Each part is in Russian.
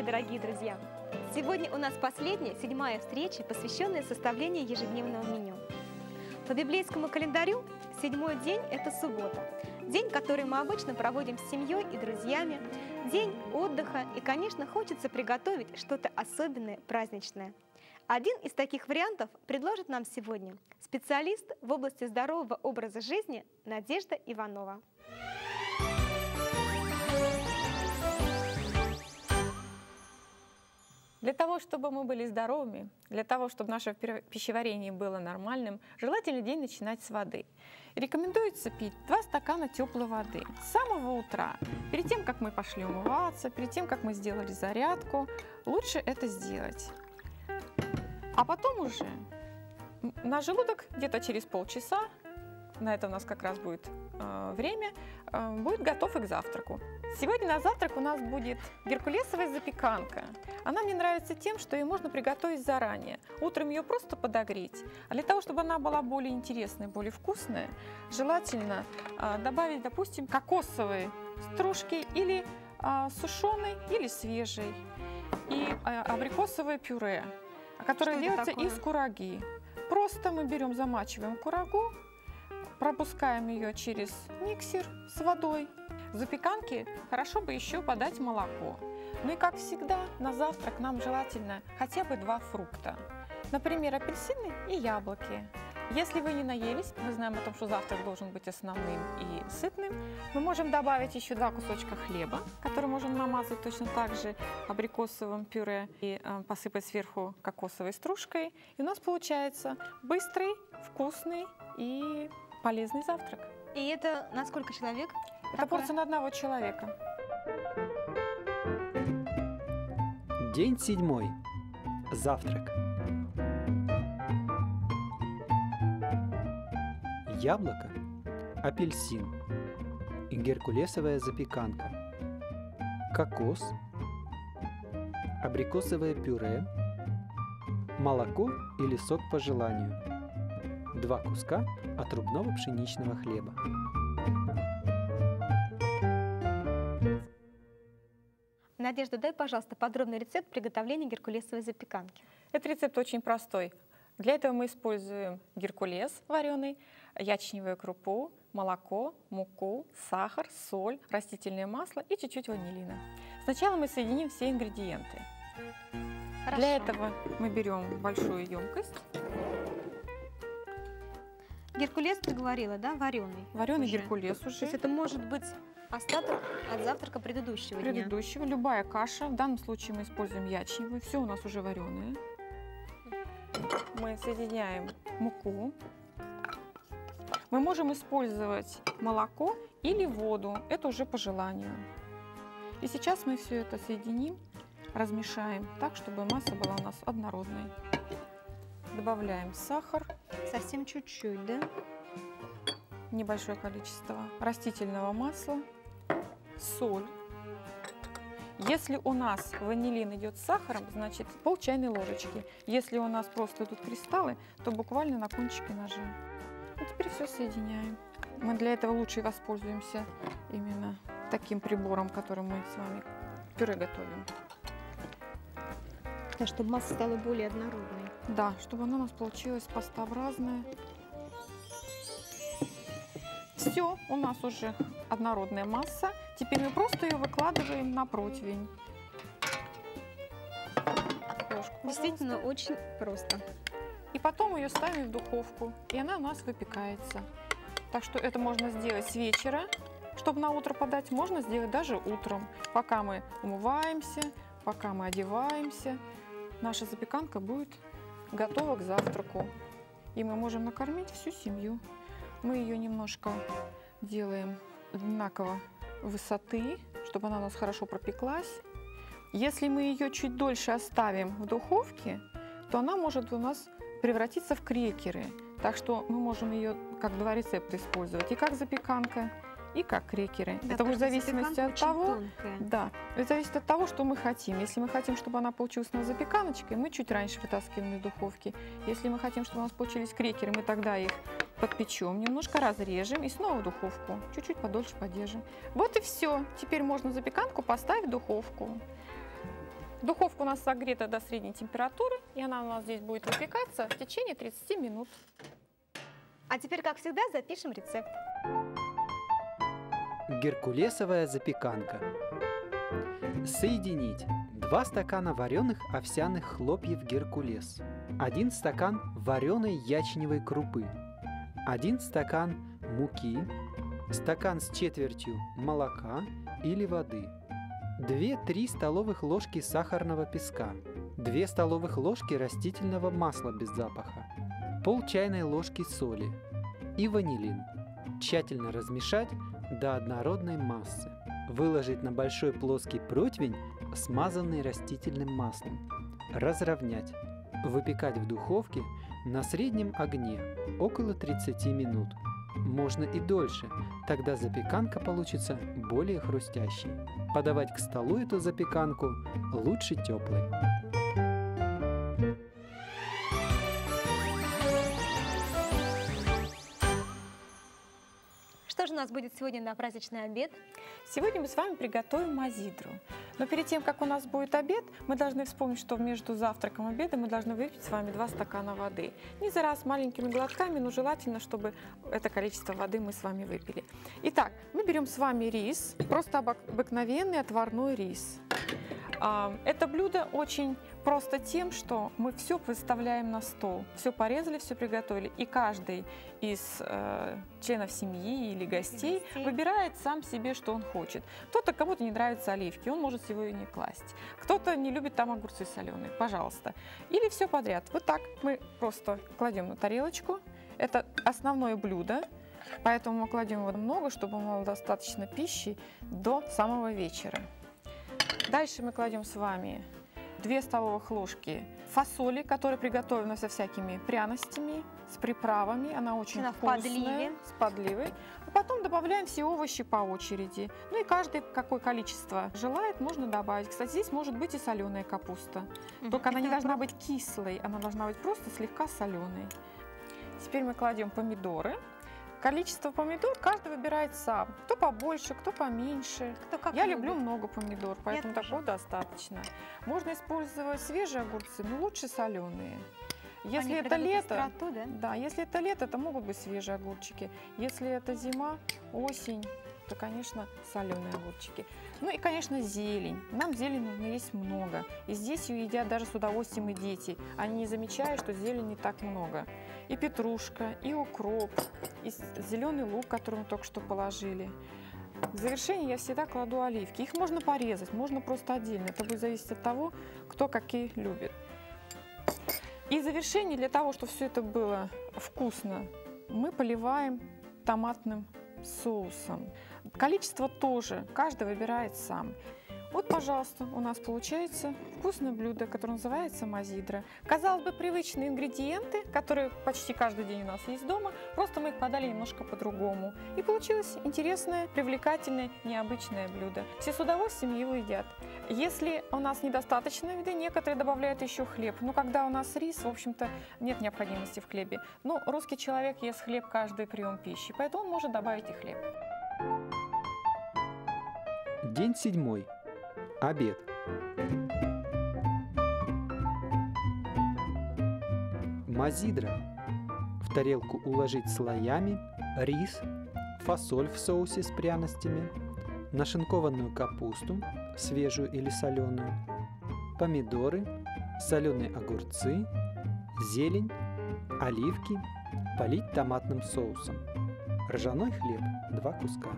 Здравствуйте, дорогие друзья! Сегодня у нас последняя, седьмая встреча, посвященная составлению ежедневного меню. По библейскому календарю седьмой день – это суббота. День, который мы обычно проводим с семьей и друзьями. День отдыха и, конечно, хочется приготовить что-то особенное, праздничное. Один из таких вариантов предложит нам сегодня специалист в области здорового образа жизни Надежда Иванова. Для того, чтобы мы были здоровыми, для того, чтобы наше пищеварение было нормальным, желательно день начинать с воды. Рекомендуется пить 2 стакана теплой воды с самого утра. Перед тем, как мы пошли умываться, перед тем, как мы сделали зарядку, лучше это сделать. А потом уже на желудок где-то через полчаса, на это у нас как раз будет э, время, будет готов и к завтраку. Сегодня на завтрак у нас будет геркулесовая запеканка. Она мне нравится тем, что ее можно приготовить заранее. Утром ее просто подогреть. А для того, чтобы она была более интересная, более вкусная, желательно а, добавить, допустим, кокосовые стружки или а, сушеной, или свежей. И а, абрикосовое пюре, которое что делается из кураги. Просто мы берем, замачиваем курагу, пропускаем ее через миксер с водой, в запеканке хорошо бы еще подать молоко. Ну и как всегда, на завтрак нам желательно хотя бы два фрукта. Например, апельсины и яблоки. Если вы не наелись, мы знаем о том, что завтрак должен быть основным и сытным, мы можем добавить еще два кусочка хлеба, который можем намазать точно так же абрикосовым пюре и э, посыпать сверху кокосовой стружкой. И у нас получается быстрый, вкусный и полезный завтрак. И это на сколько человек? Это Такое? порция на одного человека. День седьмой. Завтрак. Яблоко, апельсин, геркулесовая запеканка, кокос, абрикосовое пюре, молоко или сок по желанию, два куска отрубного пшеничного хлеба. Надежда, дай, пожалуйста, подробный рецепт приготовления геркулесовой запеканки. Этот рецепт очень простой. Для этого мы используем геркулес вареный, ячневую крупу, молоко, муку, сахар, соль, растительное масло и чуть-чуть ванилина. Сначала мы соединим все ингредиенты. Хорошо. Для этого мы берем большую емкость. Геркулес ты говорила, да, вареный? Вареный уже. геркулес уже. То есть это может быть Остаток от завтрака предыдущего, предыдущего дня. Любая каша. В данном случае мы используем ячневую. Все у нас уже вареное. Мы соединяем муку. Мы можем использовать молоко или воду. Это уже по желанию. И сейчас мы все это соединим, размешаем так, чтобы масса была у нас однородной. Добавляем сахар. Совсем чуть-чуть, да? Небольшое количество растительного масла соль. Если у нас ванилин идет с сахаром, значит пол чайной ложечки. Если у нас просто идут кристаллы, то буквально на кончике ножа. И теперь все соединяем. Мы для этого лучше воспользуемся именно таким прибором, которым мы с вами пюре готовим. Да, чтобы масса стала более однородной. Да, чтобы она у нас получилась пастообразная. Все, у нас уже однородная масса. Теперь мы просто ее выкладываем на противень. Ложку, Действительно очень просто. И потом ее ставим в духовку, и она у нас выпекается. Так что это можно сделать с вечера, чтобы на утро подать, можно сделать даже утром, пока мы умываемся, пока мы одеваемся, наша запеканка будет готова к завтраку. И мы можем накормить всю семью. Мы ее немножко делаем одинаково высоты, чтобы она у нас хорошо пропеклась. Если мы ее чуть дольше оставим в духовке, то она может у нас превратиться в крекеры. Так что мы можем ее как два рецепта использовать. И как запеканка, и как крекеры. Да, это будет в зависимости от того, тонкая. да, это зависит от того, что мы хотим. Если мы хотим, чтобы она получилась у нас запеканочкой, мы чуть раньше вытаскиваем из духовки. Если мы хотим, чтобы у нас получились крекеры, мы тогда их подпечем, немножко разрежем и снова в духовку. Чуть-чуть подольше подержим. Вот и все. Теперь можно запеканку поставить в духовку. Духовка у нас согрета до средней температуры, и она у нас здесь будет выпекаться в течение 30 минут. А теперь, как всегда, запишем рецепт. Геркулесовая запеканка. Соединить 2 стакана вареных овсяных хлопьев геркулес, 1 стакан вареной ячневой крупы, 1 стакан муки, стакан с четвертью молока или воды, 2-3 столовых ложки сахарного песка, 2 столовых ложки растительного масла без запаха, пол чайной ложки соли и ванилин. Тщательно размешать до однородной массы. Выложить на большой плоский противень, смазанный растительным маслом. Разровнять. Выпекать в духовке на среднем огне около 30 минут. Можно и дольше, тогда запеканка получится более хрустящей. Подавать к столу эту запеканку лучше теплой. Что же у нас будет сегодня на праздничный обед? Сегодня мы с вами приготовим мазидру. Но перед тем, как у нас будет обед, мы должны вспомнить, что между завтраком и обедом мы должны выпить с вами 2 стакана воды. Не за раз, маленькими глотками, но желательно, чтобы это количество воды мы с вами выпили. Итак, мы берем с вами рис, просто обык- обыкновенный отварной рис. А, Это блюдо очень просто тем, что мы все выставляем на стол. Все порезали, все приготовили. И каждый из э, членов семьи или гостей, гостей. выбирает сам себе, что он хочет. Кто-то, кому-то не нравятся оливки, он может его и не класть. Кто-то не любит там огурцы соленые, пожалуйста. Или все подряд. Вот так мы просто кладем на тарелочку. Это основное блюдо. Поэтому мы кладем его много, чтобы было достаточно пищи до самого вечера. Дальше мы кладем с вами 2 столовых ложки фасоли, которая приготовлена со всякими пряностями, с приправами. Она очень Она в вкусная, подливе. с подливой. А потом добавляем все овощи по очереди. Ну и каждый какое количество желает, можно добавить. Кстати, здесь может быть и соленая капуста. Только она не должна быть кислой, она должна быть просто слегка соленой. Теперь мы кладем помидоры. Количество помидор каждый выбирает сам. Кто побольше, кто поменьше. Кто как Я любит. люблю много помидор, поэтому такого достаточно. Можно использовать свежие огурцы, но лучше соленые. Если Они это лето, остроту, да? да, если это лето, то могут быть свежие огурчики. Если это зима, осень, то, конечно, соленые огурчики. Ну и, конечно, зелень. Нам зелень нужно есть много. И здесь ее едят даже с удовольствием и дети. Они не замечают, что зелени так много. И петрушка, и укроп, и зеленый лук, который мы только что положили. В завершение я всегда кладу оливки. Их можно порезать, можно просто отдельно. Это будет зависеть от того, кто какие любит. И в завершение, для того, чтобы все это было вкусно, мы поливаем томатным соусом. Количество тоже каждый выбирает сам. Вот, пожалуйста, у нас получается вкусное блюдо, которое называется мазидра. Казалось бы, привычные ингредиенты, которые почти каждый день у нас есть дома, просто мы их подали немножко по-другому. И получилось интересное, привлекательное, необычное блюдо. Все с удовольствием его едят. Если у нас недостаточно еды, некоторые добавляют еще хлеб. Но когда у нас рис, в общем-то, нет необходимости в хлебе. Но русский человек ест хлеб каждый прием пищи, поэтому он может добавить и хлеб. День седьмой. Обед. Мазидра. В тарелку уложить слоями рис, фасоль в соусе с пряностями, нашинкованную капусту, свежую или соленую, помидоры, соленые огурцы, зелень, оливки, полить томатным соусом. Ржаной хлеб – два куска.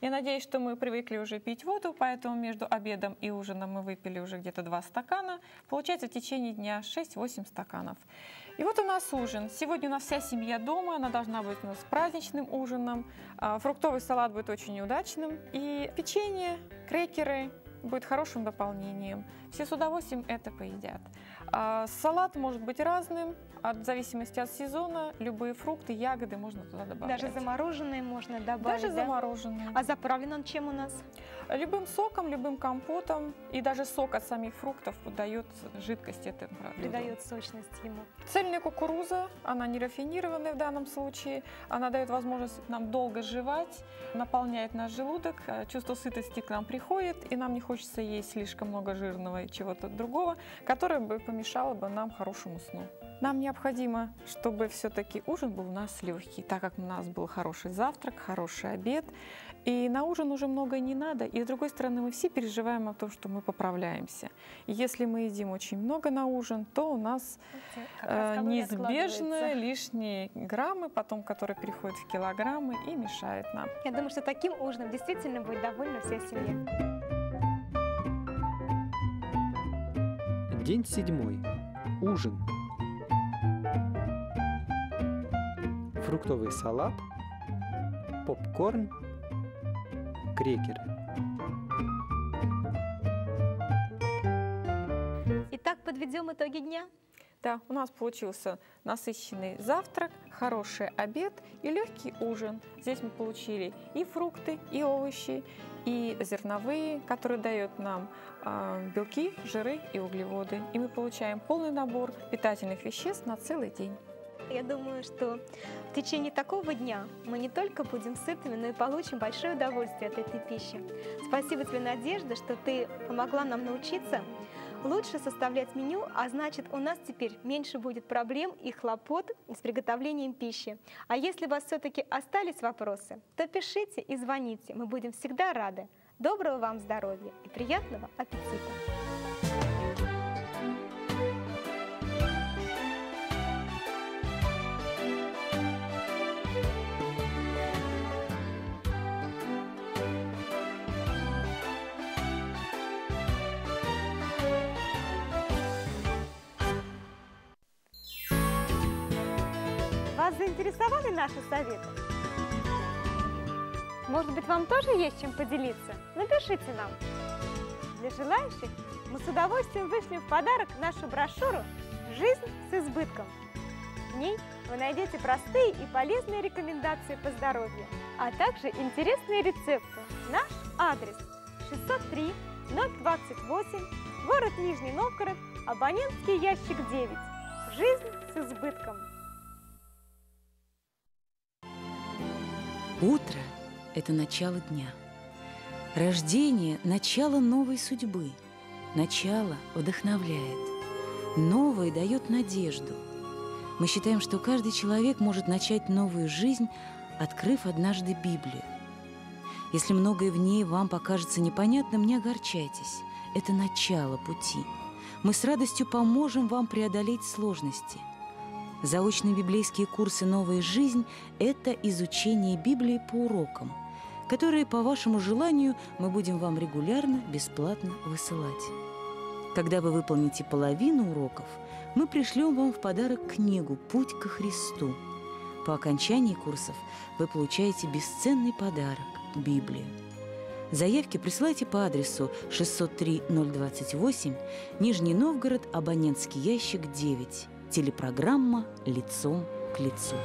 Я надеюсь, что мы привыкли уже пить воду, поэтому между обедом и ужином мы выпили уже где-то 2 стакана. Получается в течение дня 6-8 стаканов. И вот у нас ужин. Сегодня у нас вся семья дома, она должна быть у нас праздничным ужином. А, фруктовый салат будет очень удачным. И печенье, крекеры будет хорошим дополнением. Все с удовольствием это поедят. А, салат может быть разным, от, зависимости от сезона. Любые фрукты, ягоды можно туда добавлять. Даже замороженные можно добавить, Даже да? замороженные. А заправлен он чем у нас? Любым соком, любым компотом. И даже сок от самих фруктов дает жидкость этому продукту. Придает сочность ему. Цельная кукуруза, она не рафинированная в данном случае. Она дает возможность нам долго жевать, наполняет наш желудок, э, чувство сытости к нам приходит, и нам не хочется есть слишком много жирного и чего-то другого, которое бы помешало бы нам хорошему сну. Нам необходимо, чтобы все-таки ужин был у нас легкий, так как у нас был хороший завтрак, хороший обед. И на ужин уже много не надо. И с другой стороны, мы все переживаем о том, что мы поправляемся. И если мы едим очень много на ужин, то у нас э, неизбежно лишние граммы, потом которые переходят в килограммы и мешают нам. Я думаю, что таким ужином действительно будет довольна вся семья. День седьмой. Ужин. Фруктовый салат, попкорн, крекеры. Итак, подведем итоги дня. Да, у нас получился насыщенный завтрак, хороший обед и легкий ужин. Здесь мы получили и фрукты, и овощи, и зерновые, которые дают нам а, белки, жиры и углеводы. И мы получаем полный набор питательных веществ на целый день. Я думаю, что в течение такого дня мы не только будем сытыми, но и получим большое удовольствие от этой пищи. Спасибо тебе, Надежда, что ты помогла нам научиться лучше составлять меню, а значит у нас теперь меньше будет проблем и хлопот с приготовлением пищи. А если у вас все-таки остались вопросы, то пишите и звоните, мы будем всегда рады. Доброго вам здоровья и приятного аппетита! Заинтересовали наши советы? Может быть, вам тоже есть чем поделиться? Напишите нам. Для желающих мы с удовольствием вышлем в подарок нашу брошюру «Жизнь с избытком». В ней вы найдете простые и полезные рекомендации по здоровью, а также интересные рецепты. Наш адрес 603 028, город Нижний Новгород, абонентский ящик 9. Жизнь с избытком. Утро – это начало дня. Рождение – начало новой судьбы. Начало вдохновляет. Новое дает надежду. Мы считаем, что каждый человек может начать новую жизнь, открыв однажды Библию. Если многое в ней вам покажется непонятным, не огорчайтесь. Это начало пути. Мы с радостью поможем вам преодолеть сложности – Заочные библейские курсы «Новая жизнь» – это изучение Библии по урокам, которые, по вашему желанию, мы будем вам регулярно, бесплатно высылать. Когда вы выполните половину уроков, мы пришлем вам в подарок книгу «Путь ко Христу». По окончании курсов вы получаете бесценный подарок – Библию. Заявки присылайте по адресу 603-028, Нижний Новгород, абонентский ящик 9. Телепрограмма «Лицом к лицу».